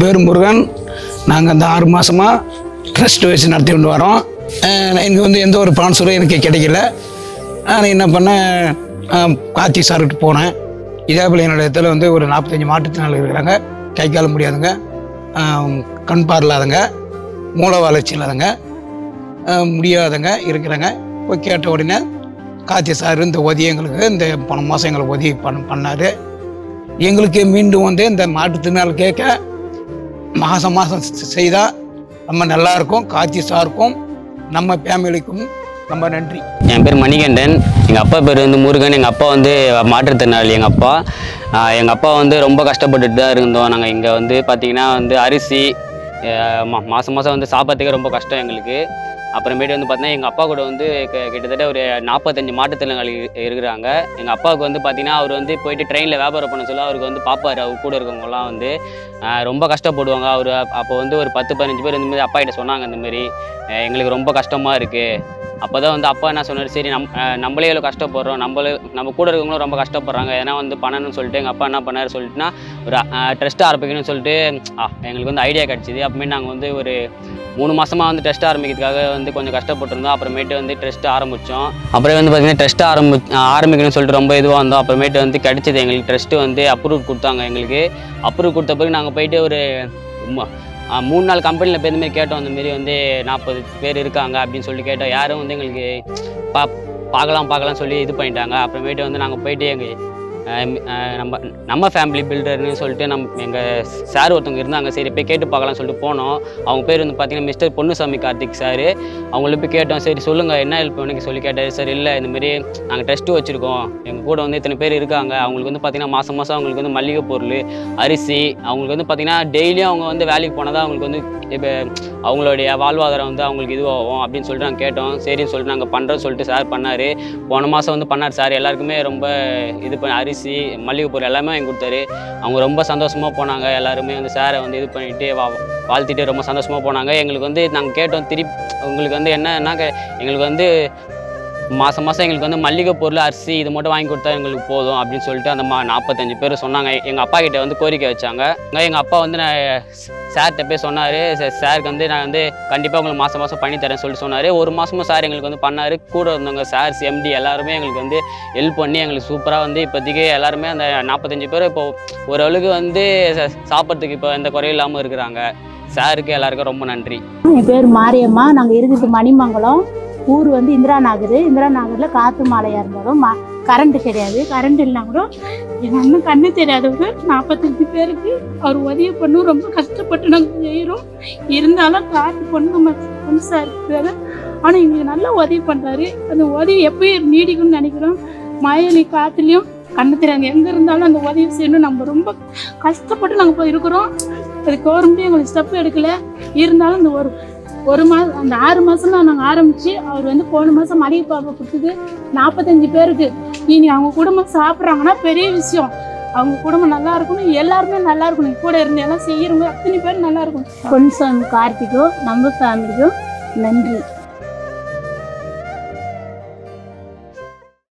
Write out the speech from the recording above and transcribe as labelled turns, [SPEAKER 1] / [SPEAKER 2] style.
[SPEAKER 1] பேர் முருகன் நாங்கள் அந்த ஆறு மாதமாக ட்ரஸ்ட் வச்சு நடத்தி கொண்டு வரோம். எனக்கு வந்து எந்த ஒரு ஸ்பான்சரும் எனக்கு கிடைக்கல. நான் என்ன பண்ணேன் கார்த்தி சார்கிட்ட போனேன். இதே போல் என்னோட இடத்துல வந்து ஒரு நாற்பத்தஞ்சு மாற்றுத்திறனாளி இருக்கிறாங்க. கை கால் முடியாதுங்க. கண் பார்லாதங்க. மூளை வளர்ச்சி இல்லாதங்க. முடியாதங்க இருக்கிறாங்க. போய் கேட்ட உடனே கார்த்தி சார் இந்த உதவி எங்களுக்கு இந்த போன மாதம் எங்களுக்கு உதவி பண்ண பண்ணார். எங்களுக்கு மீண்டும் வந்து இந்த மாற்றுத்திறனாளி கேட்க மாதம் மாதம் செய்தால் நம்ம நல்லாயிருக்கும் காட்சி சாருக்கும் நம்ம ஃபேமிலிக்கும் ரொம்ப நன்றி.
[SPEAKER 2] என் பேர் மணிகண்டன் எங்கள் அப்பா பேர் வந்து முருகன் எங்கள் அப்பா வந்து மாற்றுத்திறனாளி. எங்கள் அப்பா எங்கள் அப்பா வந்து ரொம்ப கஷ்டப்பட்டுட்டு தான் இருந்தோம். நாங்கள் இங்கே வந்து பார்த்திங்கன்னா வந்து அரிசி மா மாதம் மாதம் வந்து சாப்பிட்றதுக்கே ரொம்ப கஷ்டம் எங்களுக்கு. அப்புறமேட்டு வந்து பார்த்தீங்கன்னா எங்கள் அப்பா கூட வந்து க- கிட்டத்தட்ட ஒரு நாற்பத்தஞ்சு மாற்றுத்திறனாளி இருக்கிறாங்க. எங்கள் அப்பாவுக்கு வந்து பார்த்தீங்கன்னா அவர் வந்து போயிட்டு ட்ரெயினில் வியாபாரம் பண்ண சொல்ல அவருக்கு வந்து பார்ப்பார் அவர் கூட இருக்கவங்கலாம் வந்து ரொம்ப கஷ்டப்படுவாங்க. அவர் அப்போ வந்து ஒரு பத்து பதினஞ்சு பேர் இந்த மாதிரி அப்பா கிட்ட சொன்னாங்க இந்த மாதிரி எங்களுக்கு ரொம்ப கஷ்டமாக இருக்குது அப்போ தான் வந்து அப்பா என்ன சொன்னார்? சரி நம் நம்மளே எவ்வளோ கஷ்டப்படுறோம். நம்மளே நம்ம கூட இருக்கவங்களும் ரொம்ப கஷ்டப்படுறாங்க. ஏன்னா வந்து பண்ணணும்னு சொல்லிட்டு எங்கள் அப்பா என்ன பண்ணார்? சொல்லிட்டுனா ஒரு ட்ரெஸ்ட் ஆரம்பிக்கணும்னு சொல்லிட்டு எங்களுக்கு வந்து ஐடியா கிடச்சிது. அப்புறமே நாங்கள் வந்து ஒரு மூணு மாதமாக வந்து டெஸ்ட் ஆரம்பிக்கிறதுக்காக வந்து கொஞ்சம் கஷ்டப்பட்டிருந்தோம். அப்புறமேட்டு வந்து டெஸ்ட் ஆரம்பித்தோம் அப்புறம் வந்து பார்த்தீங்கன்னா டெஸ்ட் ஆரம்பி ஆரம்பிக்கணும்னு சொல்லிட்டு ரொம்ப இதுவாக இருந்தோம். அப்புறமேட்டு வந்து கிடச்சிது எங்களுக்கு டெஸ்ட்டு வந்து அப்ரூவ் கொடுத்தாங்க எங்களுக்கு. அப்ரூவ் கொடுத்த பிறகு நாங்கள் போயிட்டு ஒரு மூணு நாள் கம்பெனியில் போய் இந்தமாரி கேட்டோம் அந்தமாரி வந்து நாற்பது பேர் இருக்காங்க அப்படின்னு சொல்லி கேட்டோம். யாரும் வந்து எங்களுக்கு பா பார்க்கலாம் பார்க்கலாம் சொல்லி இது பண்ணிட்டாங்க. அப்புறமேட்டு வந்து நாங்கள் போயிட்டு எங்கள் Uh, நம்ம நம்ம ஃபேமிலி பில்டர்னு சொல்லிட்டு நம் எங்கள் சார் ஒருத்தவங்க இருந்தாங்க. சரி போய் கேட்டு பார்க்கலாம் சொல்லிட்டு போனோம். அவங்க பேர் வந்து பார்த்தீங்கன்னா மிஸ்டர் பொன்னுசாமி கார்த்திக் சார் அவங்கள போய் கேட்டோம். சரி சொல்லுங்கள் என்ன ஹெல்ப் வேணும்னு சொல்லி கேட்டார். சார் இல்லை இந்தமாரி நாங்கள் டெஸ்ட்டு வச்சுருக்கோம். எங்கள் கூட வந்து இத்தனை பேர் இருக்காங்க. அவங்களுக்கு வந்து பார்த்திங்கன்னா மாதம் மாதம் அவங்களுக்கு வந்து மளிகை பொருள் அரிசி அவங்களுக்கு வந்து பார்த்திங்கன்னா டெய்லியும் அவங்க வந்து வேலைக்கு போனால் தான் அவங்களுக்கு வந்து இப்போ அவங்களுடைய வாழ்வாதாரம் வந்து அவங்களுக்கு இதுவாகும் அப்படின்னு சொல்லிட்டு நாங்கள் கேட்டோம். சரின்னு சொல்லிட்டு நாங்கள் பண்ணுறோன்னு சொல்லிட்டு சார் பண்ணார். போன மாதம் வந்து பண்ணார். சார் எல்லாருக்குமே ரொம்ப இது பண்ணி அரிசி மல்லிகைப்பூர் எல்லாமே வாங்கி கொடுத்தாரு. அவங்க ரொம்ப சந்தோஷமாக போனாங்க. எல்லாருமே வந்து சாரை வந்து இது பண்ணிட்டு வா வாழ்த்திட்டு ரொம்ப சந்தோஷமாக போனாங்க. எங்களுக்கு வந்து நாங்கள் கேட்டோம் திருப்பி உங்களுக்கு வந்து என்னன்னா எங்களுக்கு வந்து மாதம் மாதம் எங்களுக்கு வந்து மல்லிகை பொருள் அரிசி இது மட்டும் வாங்கி கொடுத்தா எங்களுக்கு போதும் அப்படின்னு சொல்லிட்டு அந்த மா நாற்பத்தஞ்சு பேர் சொன்னாங்க. எங்கள் அப்பா கிட்டே வந்து கோரிக்கை வச்சாங்க. எங்கள் அப்பா வந்து நான் சார்கிட்ட போய் சொன்னார். சாருக்கு வந்து நான் வந்து கண்டிப்பாக உங்களுக்கு மாதம் மாதம் பண்ணி தரேன் சொல்லிட்டு சொன்னார். ஒரு மாதமும் சார் எங்களுக்கு வந்து பண்ணார். கூட இருந்தவங்க சார் எம்டி எல்லாருமே எங்களுக்கு வந்து ஹெல்ப் பண்ணி எங்களுக்கு சூப்பராக வந்து இப்போதைக்கு எல்லாருமே அந்த நாற்பத்தஞ்சு பேர் இப்போ ஓரளவுக்கு வந்து சாப்பிட்றதுக்கு இப்போ எந்த குறையும் இல்லாமல் இருக்கிறாங்க. சாருக்கு எல்லாருக்கும் ரொம்ப நன்றி.
[SPEAKER 3] என் பேர் மாரியம்மா. நாங்கள் இருக்கிறது மணிமங்கலம். ஊர் வந்து இந்திரா நகர். இந்திரா நகரில் காற்று மாலையாக இருந்தாலும் மா கரண்ட்டு கிடையாது. கரண்ட் இல்லைனா கூட எங்கள் அண்ணன் கண்ணு தெரியாதவங்க நாற்பத்தஞ்சு பேருக்கு அவர் உதவி பண்ணும் ரொம்ப கஷ்டப்பட்டு நாங்கள் செய்கிறோம் இருந்தாலும் காற்று பொண்ணு நம்ம புதுசாக இருக்கிறாரு ஆனால் எங்களுக்கு நல்லா உதவி பண்ணுறாரு அந்த உதவி எப்பயும் நீடிக்கும்னு நினைக்கிறோம். மழையிலையும் காற்றுலையும் கண்ணு தெரியாது எங்கே இருந்தாலும் அந்த உதவி செய்யணும் நம்ம ரொம்ப கஷ்டப்பட்டு நாங்கள் இப்போ இருக்கிறோம் அது கவர்மெண்ட்டும் எங்களுக்கு ஸ்டெப் எடுக்கலை. இருந்தாலும் அந்த ஒரு ஒரு மாதம் அந்த ஆறு மாதம் தான் நாங்கள் ஆரம்பித்து அவர் வந்து போன மாதம் மளிகை பாப்பை கொடுத்தது நாற்பத்தஞ்சு பேருக்கு. இனி அவங்க குடும்பம் சாப்பிட்றாங்கன்னா பெரிய விஷயம். அவங்க குடும்பம் நல்லா இருக்கணும் எல்லாருமே நல்லா இருக்கணும். கூட இருந்து எல்லாம் செய்யறவங்க அத்தனை பேர் நல்லா இருக்கணும். பொன்சாமி கார்த்திக்கும் நம்ம ஃபேமிலிக்கும் நன்றி.